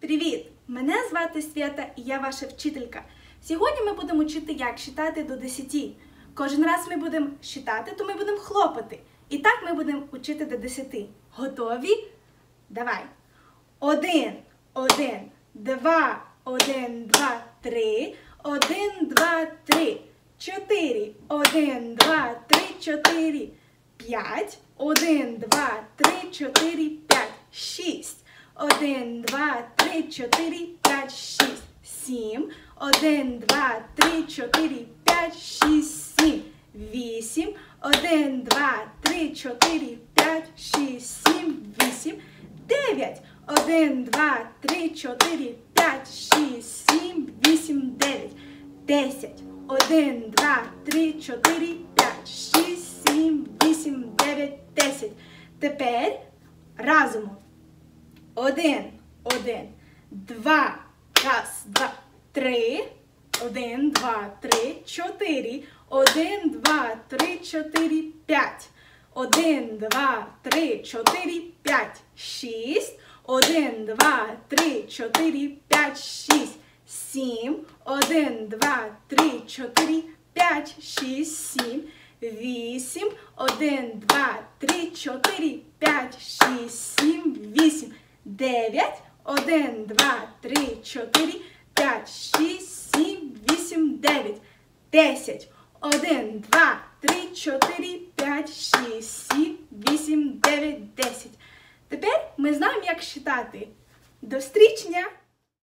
Привіт! Мене звати Свята і я ваша вчителька. Сьогодні ми будемо вчити, як читати до 10. Кожен раз ми будемо читати, то ми будемо хлопати. І так ми будемо вчити до 10. Готові? Давай. Один, один, два, один, два, три, один, два, три, чотири, один, два, три, чотири, п'ять, один, два, три, чотири, п'ять, шість. Один, два, три, чотири, п'ять, шість, сім. Один, два, три, чотири, п'ять, шість, сім. Вісім. Один, два, три, чотири, п'ять, шість, сім, вісім. Дев'ять. Один, два, три, чотири, п'ять, шість, сім, вісім, дев'ять. Десять. Один, два, три, чотири, п'ять, шість, сім, вісім, дев'ять, десять. Тепер разом. Один, один, два, раз, два, три. Один, два, три, чотири. Один, два, три, чотири, п'ять. Один, два, три, чотири, п'ять, шість. Один, два, три, чотири, п'ять, шість, сім. Один, два, три, чотири, п'ять, шість, сім. Вісім. Один, два, три, чотири, п'ять, шість, сім, вісім. Дев'ять. Один, два, три, чотири, п'ять, шість, сім, вісім, дев'ять. Десять. Один, два, три, чотири, п'ять, шість, сім, вісім, дев'ять, десять. Тепер ми знаємо, як считати. До зустрічення!